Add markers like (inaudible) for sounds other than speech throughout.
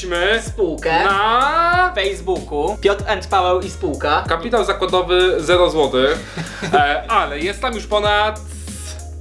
Zapraszamy spółkę na Facebooku. Piotr and Paweł i spółka. kapitał zakładowy 0 zł, (laughs) e, ale jest tam już ponad...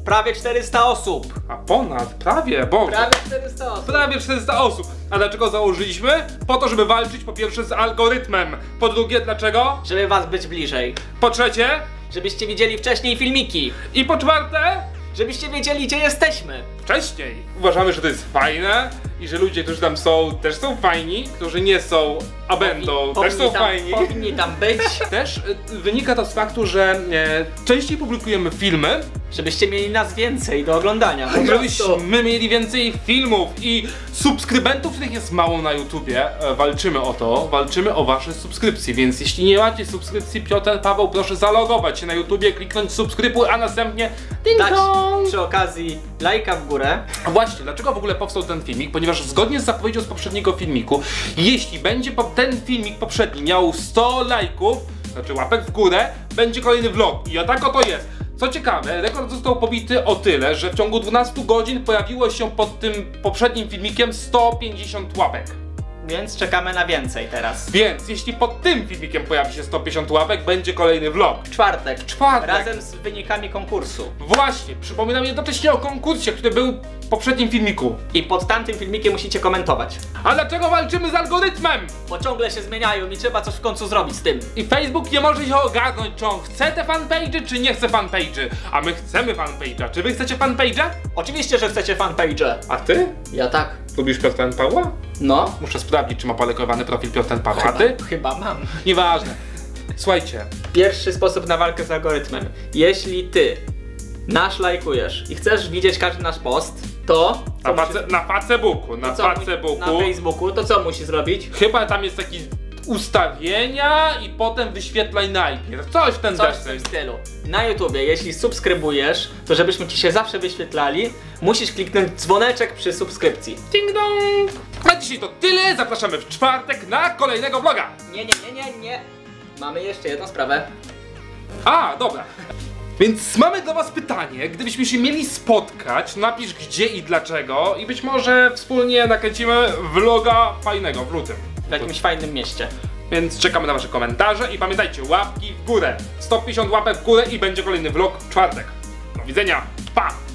Prawie 400 osób. A ponad, prawie, Boże. Prawie 400 osób. Prawie 400 osób. A dlaczego założyliśmy? Po to, żeby walczyć po pierwsze z algorytmem. Po drugie, dlaczego? Żeby was być bliżej. Po trzecie? Żebyście widzieli wcześniej filmiki. I po czwarte? Żebyście wiedzieli, gdzie jesteśmy. Wcześniej. Uważamy, że to jest fajne i że ludzie, którzy tam są, też są fajni, którzy nie są, a będą, też są tam, fajni. Powinni tam być. (laughs) Też y, wynika to z faktu, że e, częściej publikujemy filmy, Żebyście mieli nas więcej do oglądania. Żebyśmy mieli więcej filmów i subskrybentów, których jest mało na YouTubie. E, walczymy o to, walczymy o wasze subskrypcje, więc jeśli nie macie subskrypcji, Piotr, Paweł, proszę zalogować się na YouTubie, kliknąć subskrybuj, a następnie Dać dong! przy okazji lajka w górę. A właśnie, dlaczego w ogóle powstał ten filmik? Ponieważ zgodnie z zapowiedzią z poprzedniego filmiku, jeśli będzie po, ten filmik poprzedni miał 100 lajków, znaczy łapek w górę, będzie kolejny vlog. I o tak oto jest. Co ciekawe, rekord został pobity o tyle, że w ciągu 12 godzin pojawiło się pod tym poprzednim filmikiem 150 łapek. Więc czekamy na więcej teraz. Więc jeśli pod tym filmikiem pojawi się 150 łapek, będzie kolejny vlog. Czwartek. Czwartek. Razem z wynikami konkursu. Właśnie, przypominam jednocześnie o konkursie, który był w poprzednim filmiku. I pod tamtym filmikiem musicie komentować. A dlaczego walczymy z algorytmem? Bo ciągle się zmieniają i trzeba coś w końcu zrobić z tym. I Facebook nie może się ogarnąć, czy on chce te fanpage'y, czy nie chce fanpage'y. A my chcemy fanpage'a. Czy wy chcecie fanpage'a? Oczywiście, że chcecie fanpage. A ty? Ja tak. Lubisz Piotra N. Pawła? No. Muszę sprawdzić, czy ma polekowany profil Piotra N. Pawła. A ty? Chyba mam. Nieważne. Słuchajcie, Pierwszy sposób na walkę z algorytmem. Jeśli ty nasz lajkujesz i chcesz widzieć każdy nasz post, to na, face, na Facebooku, na co Facebooku, na Facebooku, to co musi zrobić? chyba tam jest taki ustawienia i potem wyświetlaj najpierw. Coś w ten Coś w tym deseń. stylu. Na YouTubie, jeśli subskrybujesz, to żebyśmy ci się zawsze wyświetlali, musisz kliknąć dzwoneczek przy subskrypcji. Ding dong! Na dzisiaj to tyle. Zapraszamy w czwartek na kolejnego vloga. Nie, nie, nie, nie, nie. Mamy jeszcze jedną sprawę. A, dobra. Więc mamy dla was pytanie, gdybyśmy się mieli spotkać, napisz gdzie i dlaczego i być może wspólnie nakręcimy vloga fajnego w lutym. W jakimś fajnym mieście. Więc czekamy na wasze komentarze i pamiętajcie, łapki w górę. 150 łapek w górę i będzie kolejny vlog w czwartek. Do widzenia, pa!